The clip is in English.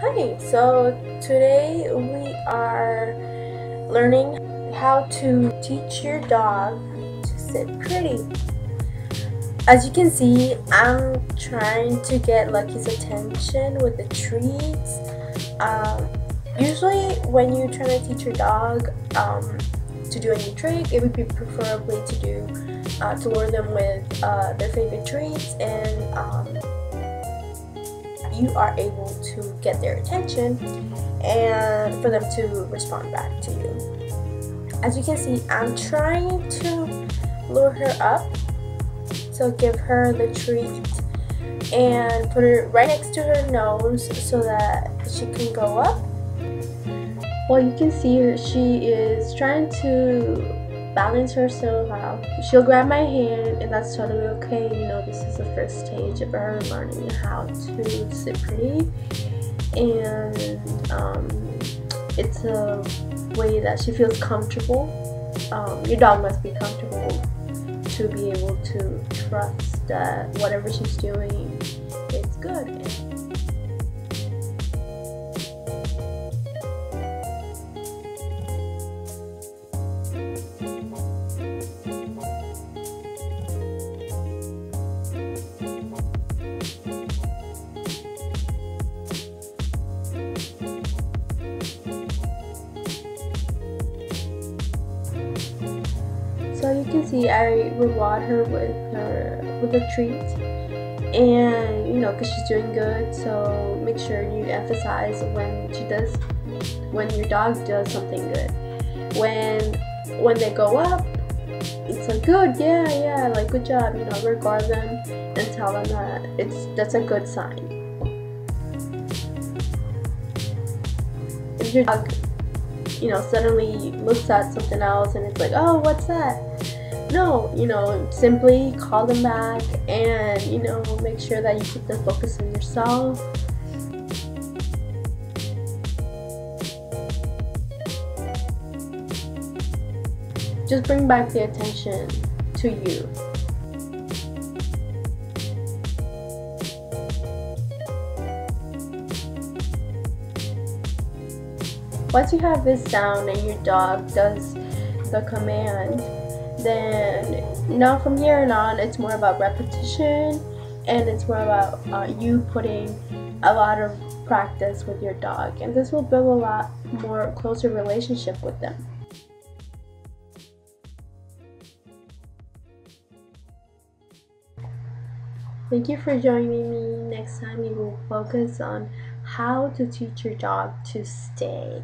Hi, so today we are learning how to teach your dog to sit pretty. As you can see, I'm trying to get Lucky's attention with the treats. Um, usually when you're trying to teach your dog um, to do a new trick, it would be preferably to do uh, to lure them with uh, their favorite treats and um, you are able to get their attention and for them to respond back to you. As you can see, I'm trying to lure her up. So give her the treat and put it right next to her nose so that she can go up. Well, you can see her, she is trying to balance herself out. She'll grab my hand, and that's totally okay. You know, this is the first stage of her learning how to sit pretty, and um, it's a way that she feels comfortable. Um, your dog must be comfortable to be able to trust that whatever she's doing is good. So you can see I reward her with her with a treat. And you know because she's doing good. So make sure you emphasize when she does when your dog does something good. When when they go up it's like good yeah yeah like good job you know regard them and tell them that it's that's a good sign. If your dog you know, suddenly looks at something else and it's like, oh, what's that? No, you know, simply call them back and, you know, make sure that you keep the focus on yourself. Just bring back the attention to you. Once you have this down and your dog does the command, then now from here on it's more about repetition and it's more about uh, you putting a lot of practice with your dog and this will build a lot more closer relationship with them. Thank you for joining me. Next time we will focus on how to teach your dog to stay.